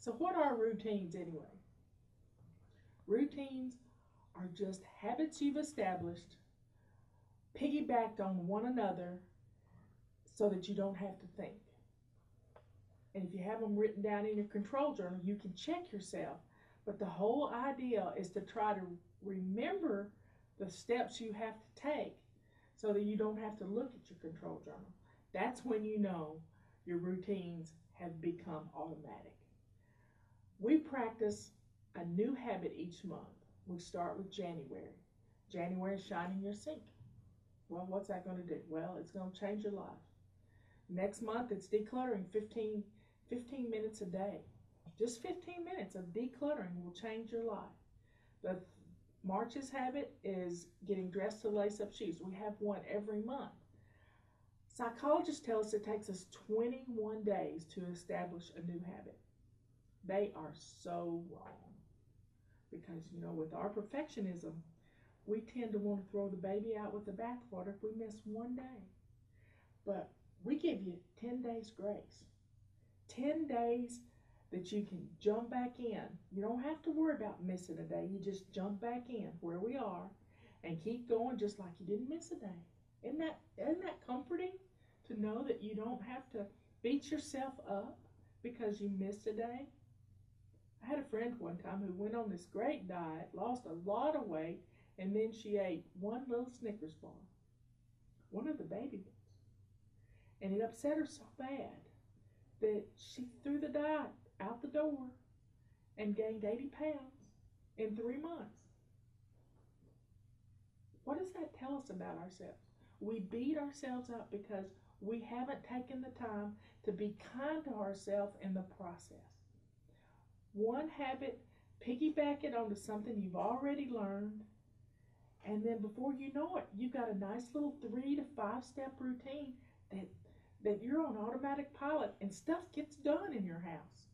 So, what are routines anyway? Routines are just habits you've established, piggybacked on one another so that you don't have to think. And if you have them written down in your control journal, you can check yourself. But the whole idea is to try to remember the steps you have to take so that you don't have to look at your control journal. That's when you know your routines have become automatic. We practice a new habit each month. We start with January. January is shining your sink. Well, what's that going to do? Well, it's going to change your life. Next month, it's decluttering 15, 15 minutes a day. Just 15 minutes of decluttering will change your life. The March's habit is getting dressed to lace up shoes. We have one every month. Psychologists tell us it takes us 21 days to establish a new habit. They are so wrong. Because, you know, with our perfectionism, we tend to want to throw the baby out with the bathwater if we miss one day. But we give you 10 days grace. 10 days that you can jump back in. You don't have to worry about missing a day. You just jump back in where we are and keep going just like you didn't miss a day. Isn't that isn't that comforting to know that you don't have to beat yourself up because you missed a day? I had a friend one time who went on this great diet, lost a lot of weight, and then she ate one little Snickers bar, one of the baby ones. And it upset her so bad that she threw the diet out the door and gained 80 pounds in three months. What does that tell us about ourselves? We beat ourselves up because we haven't taken the time to be kind to ourselves in the process. One habit, piggyback it onto something you've already learned, and then before you know it, you've got a nice little three to five step routine that that you're on automatic pilot and stuff gets done in your house.